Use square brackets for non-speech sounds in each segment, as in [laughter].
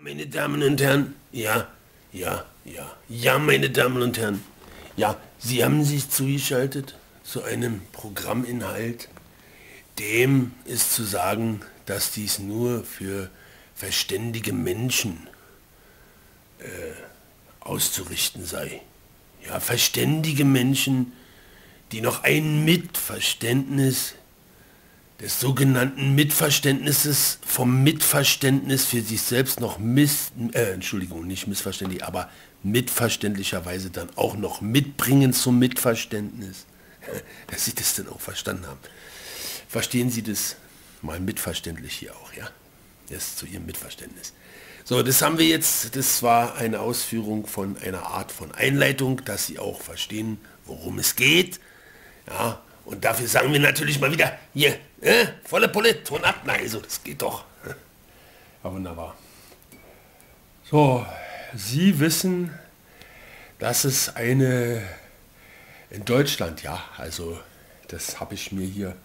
Meine Damen und Herren, ja, ja, ja, ja, meine Damen und Herren, ja, Sie haben sich zugeschaltet zu einem Programminhalt, dem ist zu sagen, dass dies nur für verständige Menschen äh, auszurichten sei. Ja, verständige Menschen, die noch ein Mitverständnis des sogenannten Mitverständnisses vom Mitverständnis für sich selbst noch miss, äh, Entschuldigung, nicht missverständlich, aber mitverständlicherweise dann auch noch mitbringen zum Mitverständnis, [laughs] dass Sie das dann auch verstanden haben. Verstehen Sie das mal mitverständlich hier auch, ja? Das zu Ihrem Mitverständnis. So, das haben wir jetzt, das war eine Ausführung von einer Art von Einleitung, dass Sie auch verstehen, worum es geht. Ja, und dafür sagen wir natürlich mal wieder, hier, äh, volle Pulle, Ton ab. Na, also, das geht doch. Ja, wunderbar. So, Sie wissen, dass es eine, in Deutschland, ja, also das habe ich mir hier,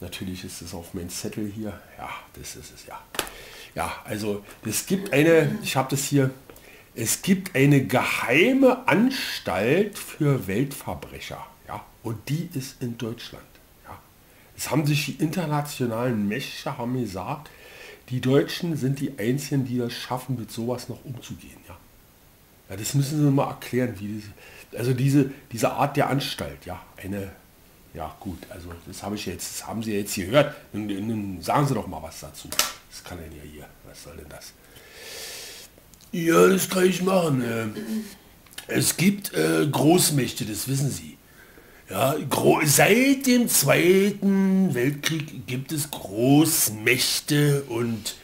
natürlich ist es auf meinem Zettel hier, ja, das ist es, ja. Ja, also es gibt eine, ich habe das hier, es gibt eine geheime Anstalt für Weltverbrecher. Ja, und die ist in Deutschland. Es haben sich die internationalen Mächte haben gesagt, die Deutschen sind die Einzigen, die das schaffen, mit sowas noch umzugehen. Ja. Ja, das müssen Sie mal erklären, wie diese, also diese, diese Art der Anstalt, ja, eine, ja gut, also das habe ich jetzt, haben Sie jetzt gehört, nun, nun sagen Sie doch mal was dazu. Das kann denn ja hier, was soll denn das? Ja, das kann ich machen. Äh, es gibt äh, Großmächte, das wissen Sie. Ja, seit dem Zweiten Weltkrieg gibt es Großmächte und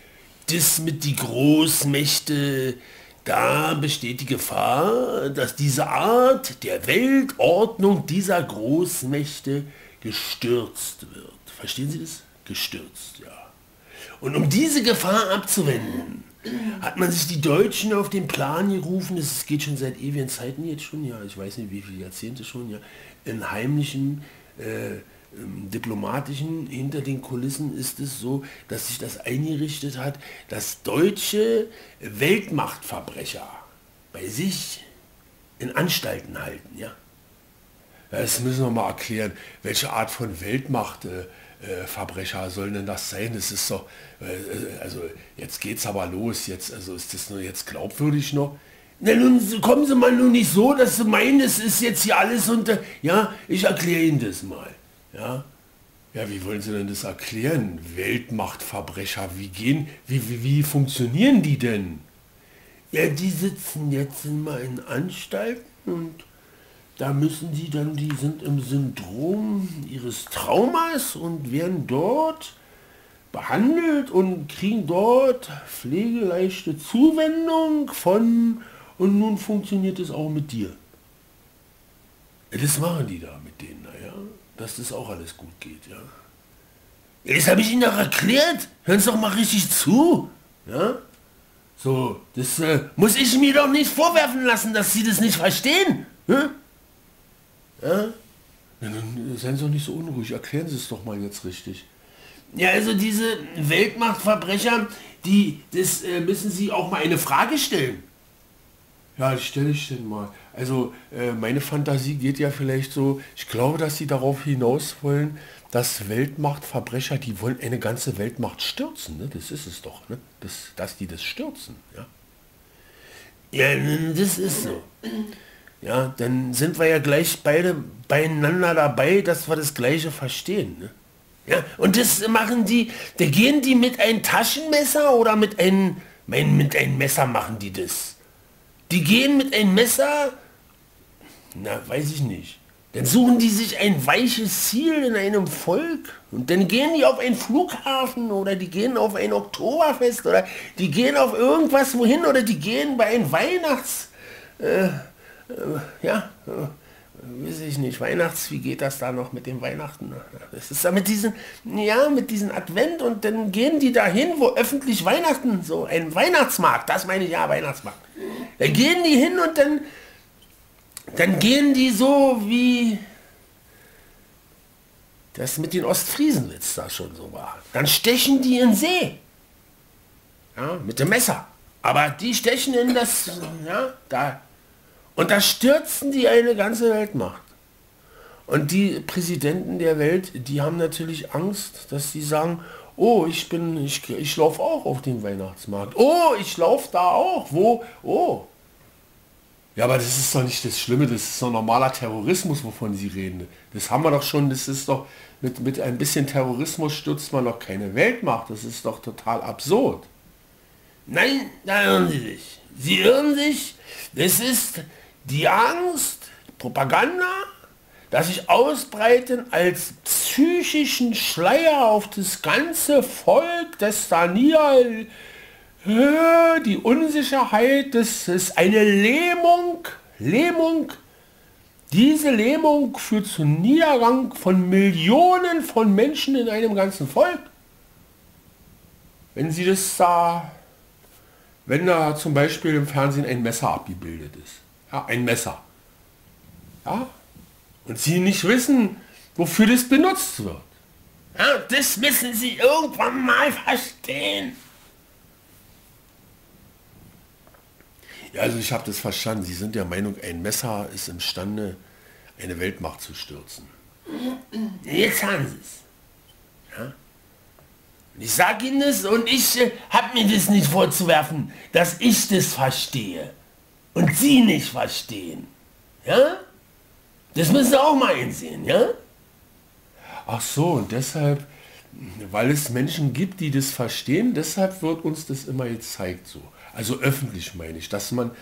das mit die Großmächte, da besteht die Gefahr, dass diese Art der Weltordnung dieser Großmächte gestürzt wird. Verstehen Sie das? Gestürzt, ja. Und um diese Gefahr abzuwenden, hat man sich die Deutschen auf den Plan gerufen, es geht schon seit ewigen Zeiten jetzt schon, ja, ich weiß nicht wie viele Jahrzehnte schon, ja, in heimlichen, äh, ähm, diplomatischen, hinter den Kulissen ist es so, dass sich das eingerichtet hat, dass deutsche Weltmachtverbrecher bei sich in Anstalten halten, ja. Das müssen wir mal erklären, welche Art von Weltmacht äh, äh, sollen denn das sein? Das ist doch, äh, also jetzt geht's aber los, jetzt, also ist das nur jetzt glaubwürdig noch? Na nun kommen Sie mal nun nicht so, dass Sie meinen, es ist jetzt hier alles unter... Ja, ich erkläre Ihnen das mal. Ja, ja, wie wollen Sie denn das erklären? Weltmachtverbrecher, wie gehen, wie, wie, wie funktionieren die denn? Ja, die sitzen jetzt immer in Anstalten und da müssen die dann, die sind im Syndrom ihres Traumas und werden dort behandelt und kriegen dort pflegeleichte Zuwendung von und nun funktioniert es auch mit dir. Das machen die da mit denen, naja, dass das auch alles gut geht, ja. Das habe ich Ihnen doch erklärt. Hören Sie doch mal richtig zu. Ja? So, das äh, muss ich mir doch nicht vorwerfen lassen, dass Sie das nicht verstehen. Ja? Ja? Ja, dann seien Sie doch nicht so unruhig, erklären Sie es doch mal jetzt richtig. Ja, also diese Weltmachtverbrecher, die, das äh, müssen Sie auch mal eine Frage stellen. Ja, die stelle ich denn mal. Also äh, meine Fantasie geht ja vielleicht so, ich glaube, dass Sie darauf hinaus wollen, dass Weltmachtverbrecher, die wollen eine ganze Weltmacht stürzen. Ne? Das ist es doch, ne? das, dass die das stürzen. Ja? ja, das ist so ja, dann sind wir ja gleich beide beieinander dabei, dass wir das Gleiche verstehen. Ne? Ja, und das machen die, da gehen die mit einem Taschenmesser oder mit einem, mit einem Messer machen die das. Die gehen mit einem Messer, na, weiß ich nicht. Dann suchen die sich ein weiches Ziel in einem Volk und dann gehen die auf einen Flughafen oder die gehen auf ein Oktoberfest oder die gehen auf irgendwas wohin oder die gehen bei einem Weihnachts... Äh, äh, ja, äh, weiß ich nicht, Weihnachts, wie geht das da noch mit dem Weihnachten? Das ist ja mit diesen, ja, mit diesen Advent und dann gehen die dahin, wo öffentlich Weihnachten, so ein Weihnachtsmarkt, das meine ich ja, Weihnachtsmarkt. Da gehen die hin und dann, dann gehen die so wie das mit den Ostfriesenwitz da schon so war. Dann stechen die in See. Ja, mit dem Messer. Aber die stechen in das, ja, da. Und da stürzen die eine ganze Weltmacht. Und die Präsidenten der Welt, die haben natürlich Angst, dass sie sagen, oh, ich bin, ich, ich laufe auch auf dem Weihnachtsmarkt. Oh, ich laufe da auch. Wo? Oh. Ja, aber das ist doch nicht das Schlimme, das ist doch normaler Terrorismus, wovon Sie reden. Das haben wir doch schon, das ist doch, mit, mit ein bisschen Terrorismus stürzt man doch keine Weltmacht. Das ist doch total absurd. Nein, da irren Sie sich. Sie irren sich. Das ist die Angst, Propaganda, das sich ausbreiten als psychischen Schleier auf das ganze Volk, das da nie die Unsicherheit, das ist eine Lähmung, Lähmung. Diese Lähmung führt zu Niedergang von Millionen von Menschen in einem ganzen Volk. Wenn Sie das da, wenn da zum Beispiel im Fernsehen ein Messer abgebildet ist, ja, ein Messer, ja, und Sie nicht wissen, wofür das benutzt wird. Ja, das müssen Sie irgendwann mal verstehen. Ja, also ich habe das verstanden. Sie sind der Meinung, ein Messer ist imstande, eine Weltmacht zu stürzen. Jetzt haben Sie es. Ja? ich sage Ihnen das und ich äh, habe mir das nicht vorzuwerfen, dass ich das verstehe und Sie nicht verstehen. Ja? Das müssen Sie auch mal einsehen, ja? Ach so, und deshalb, weil es Menschen gibt, die das verstehen, deshalb wird uns das immer gezeigt so. Also öffentlich meine ich, dass man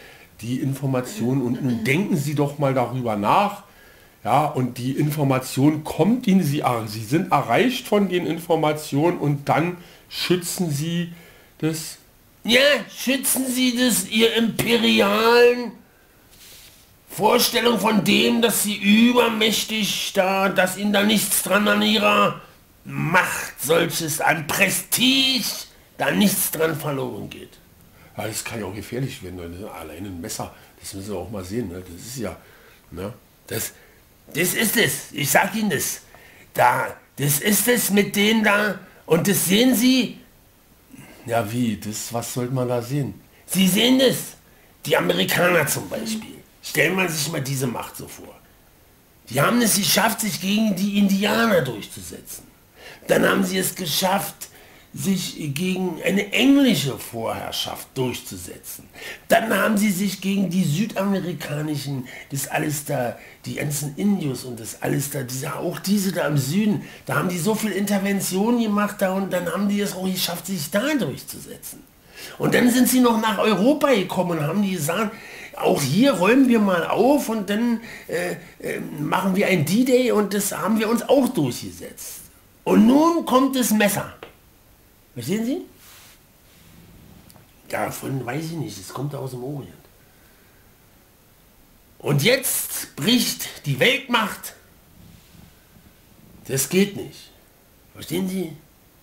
die Informationen und nun denken Sie doch mal darüber nach, ja, und die Information kommt Ihnen, Sie, Sie sind erreicht von den Informationen und dann schützen Sie das. Ja, schützen Sie das, Ihr imperialen Vorstellung von dem, dass sie übermächtig da, dass ihnen da nichts dran an ihrer Macht, solches an Prestige, da nichts dran verloren geht. Ja, das kann ja auch gefährlich werden, allein ein Messer, das müssen wir auch mal sehen, ne? das ist ja, ne? das, das ist es, ich sag Ihnen das, da, das ist es mit denen da, und das sehen Sie, ja wie, das, was sollte man da sehen? Sie sehen das, die Amerikaner zum Beispiel. Stellen wir sich mal diese Macht so vor. Die haben es geschafft, sich gegen die Indianer durchzusetzen. Dann haben sie es geschafft, sich gegen eine englische Vorherrschaft durchzusetzen. Dann haben sie sich gegen die südamerikanischen, das alles da, die ganzen Indios und das alles da, diese, auch diese da im Süden, da haben die so viel Intervention gemacht da und dann haben die es auch geschafft, sich da durchzusetzen. Und dann sind sie noch nach Europa gekommen und haben die gesagt, auch hier räumen wir mal auf und dann äh, äh, machen wir ein D-Day und das haben wir uns auch durchgesetzt. Und nun kommt das Messer. Verstehen Sie? Davon weiß ich nicht, es kommt aus dem Orient. Und jetzt bricht die Weltmacht. Das geht nicht. Verstehen Sie?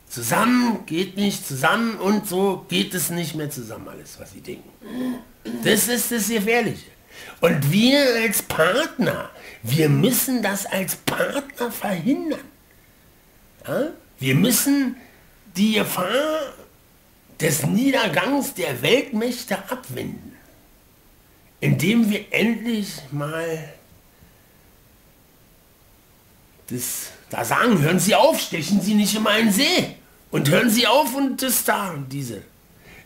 Zusammen geht nicht zusammen und so geht es nicht mehr zusammen alles, was Sie denken. Das ist das Gefährliche. Und wir als Partner, wir müssen das als Partner verhindern. Ja? Wir müssen die Gefahr des Niedergangs der Weltmächte abwenden, indem wir endlich mal das da sagen, hören Sie auf, stechen Sie nicht in meinen See und hören Sie auf und das da und diese.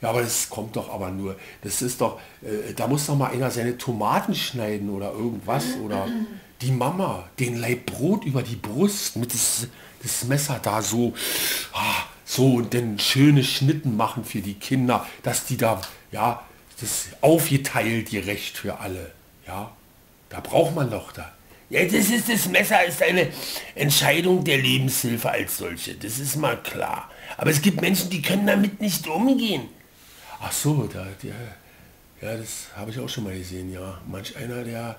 Ja, aber das kommt doch aber nur, das ist doch, äh, da muss doch mal einer seine Tomaten schneiden oder irgendwas oder die Mama, den Leib Brot über die Brust mit das, das Messer da so, ah, so und dann schöne Schnitten machen für die Kinder, dass die da, ja, das aufgeteilt gerecht für alle, ja, da braucht man doch da. Ja, das ist das Messer ist eine Entscheidung der Lebenshilfe als solche, das ist mal klar. Aber es gibt Menschen, die können damit nicht umgehen. Ach so, da, der, ja, das habe ich auch schon mal gesehen, ja. Manch einer, der...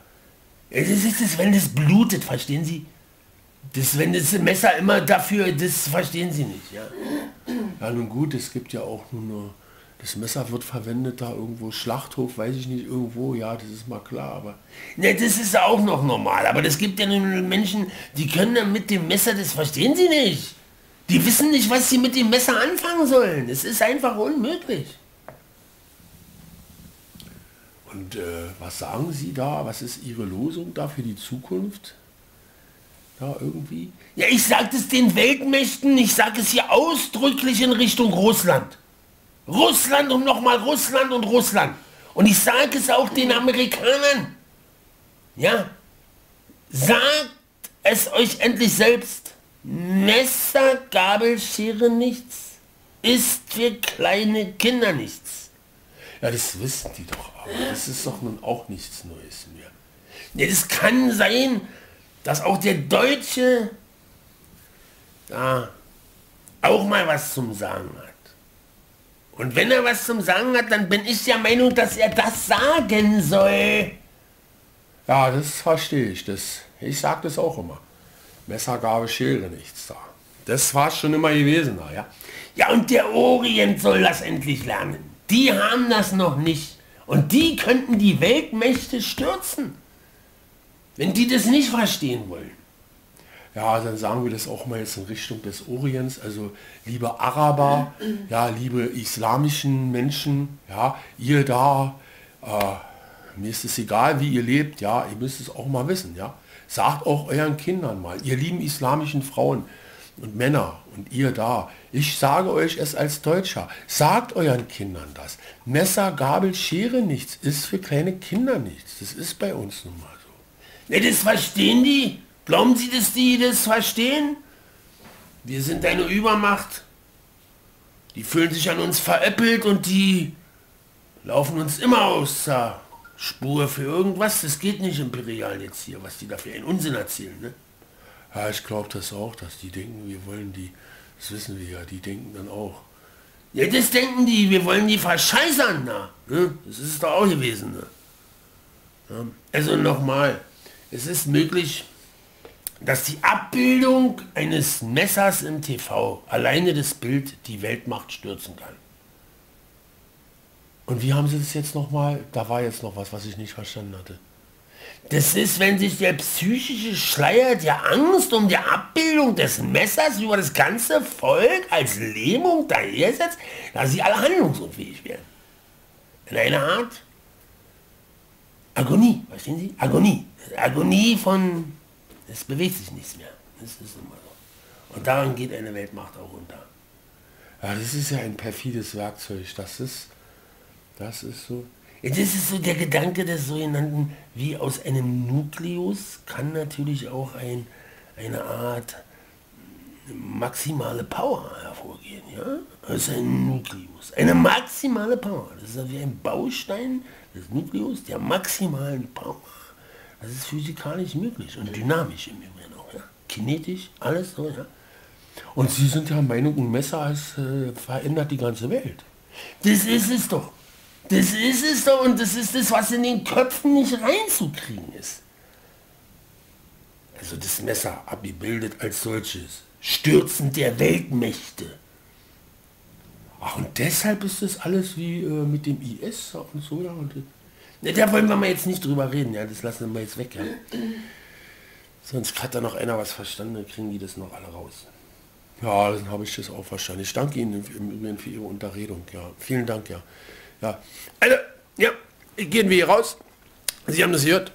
Ja, das ist es, wenn das blutet, verstehen Sie? Das, wenn das Messer immer dafür, das verstehen Sie nicht, ja. Ja, nun gut, es gibt ja auch nur... Das Messer wird verwendet da irgendwo, Schlachthof, weiß ich nicht, irgendwo, ja, das ist mal klar, aber... Ne, das ist auch noch normal, aber das gibt ja nun Menschen, die können dann mit dem Messer, das verstehen Sie nicht. Die wissen nicht, was sie mit dem Messer anfangen sollen. Es ist einfach unmöglich. Und äh, was sagen Sie da? Was ist Ihre Losung da für die Zukunft? Da irgendwie? Ja, ich sage es den Weltmächten, ich sage es hier ausdrücklich in Richtung Russland. Russland und nochmal Russland und Russland. Und ich sage es auch den Amerikanern. Ja, sagt es euch endlich selbst. Messer, Gabel, Schere nichts. Ist für kleine Kinder nichts. Ja, das wissen die doch, aber das ist doch nun auch nichts Neues mehr. Ja, das kann sein, dass auch der Deutsche da auch mal was zum Sagen hat. Und wenn er was zum Sagen hat, dann bin ich der Meinung, dass er das sagen soll. Ja, das verstehe ich. Das, ich sage das auch immer. Messergabe, Schere, nichts da. Das war schon immer gewesen, ja. Ja, und der Orient soll das endlich lernen. Die haben das noch nicht. Und die könnten die Weltmächte stürzen, wenn die das nicht verstehen wollen. Ja, dann sagen wir das auch mal jetzt in Richtung des Orients. Also liebe Araber, ja, liebe islamischen Menschen, ja, ihr da, äh, mir ist es egal, wie ihr lebt, ja, ihr müsst es auch mal wissen, ja. Sagt auch euren Kindern mal, ihr lieben islamischen Frauen und Männer und ihr da, ich sage euch es als Deutscher, sagt euren Kindern das. Messer, Gabel, Schere nichts, ist für kleine Kinder nichts. Das ist bei uns nun mal Ja, das verstehen die. Glauben Sie, dass die das verstehen? Wir sind eine Übermacht. Die fühlen sich an uns veräppelt und die laufen uns immer aus der Spur für irgendwas. Das geht nicht imperial jetzt hier, was die da für einen Unsinn erzählen. Ne? Ja, ich glaube das auch, dass die denken, wir wollen die, das wissen wir ja, die denken dann auch. Ja, das denken die, wir wollen die verscheißern. Na, ne? Das ist doch auch gewesen. Ne? Ja, also nochmal, es ist möglich, dass die Abbildung eines Messers im TV, alleine das Bild, die Weltmacht stürzen kann. Und wie haben Sie das jetzt nochmal? Da war jetzt noch was, was ich nicht verstanden hatte. Das ist, wenn sich der psychische Schleier der Angst um die Abbildung des Messers über das ganze Volk als Lähmung dahersetzt, dass sie alle handlungsunfähig werden. In einer Art Agonie, verstehen Sie? Agonie. Agonie von, es bewegt sich nichts mehr. Das ist immer so. Und daran geht eine Weltmacht auch unter. Ja, das ist ja ein perfides Werkzeug. Das ist, das ist so. Das ist so der Gedanke des sogenannten, wie aus einem Nukleus kann natürlich auch ein, eine Art maximale Power hervorgehen. Ja? Das ist ein Nukleus. Eine maximale Power. Das ist wie ein Baustein des Nukleus der maximalen Power. Das ist physikalisch möglich und dynamisch im Übrigen auch. Ja? Kinetisch, alles so. Ja? Und Sie sind ja Meinung, ein Messer ist, äh, verändert die ganze Welt. Das ist es doch. Das ist es doch und das ist das, was in den Köpfen nicht reinzukriegen ist. Also das Messer abgebildet als solches. Stürzen der Weltmächte. Ach, und deshalb ist das alles wie äh, mit dem IS und so. Ja, und, ja, da wollen wir mal jetzt nicht drüber reden, ja, das lassen wir jetzt weg. Ja. Sonst hat da noch einer was verstanden, dann kriegen die das noch alle raus. Ja, dann habe ich das auch verstanden. Ich danke Ihnen im Übrigen für Ihre Unterredung. Ja, vielen Dank, ja. Ja, also, ja, gehen wir hier raus. Sie haben das gehört.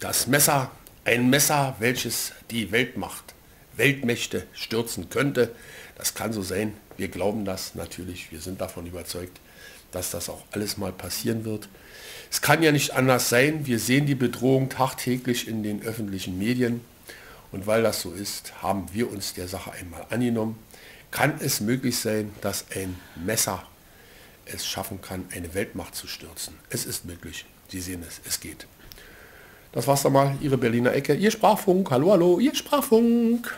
Das Messer, ein Messer, welches die Weltmacht, Weltmächte stürzen könnte. Das kann so sein. Wir glauben das natürlich. Wir sind davon überzeugt, dass das auch alles mal passieren wird. Es kann ja nicht anders sein. Wir sehen die Bedrohung tagtäglich in den öffentlichen Medien. Und weil das so ist, haben wir uns der Sache einmal angenommen. Kann es möglich sein, dass ein Messer es schaffen kann, eine Weltmacht zu stürzen. Es ist möglich. Sie sehen es, es geht. Das war's dann mal, Ihre Berliner Ecke. Ihr Sprachfunk. Hallo, hallo, Ihr Sprachfunk.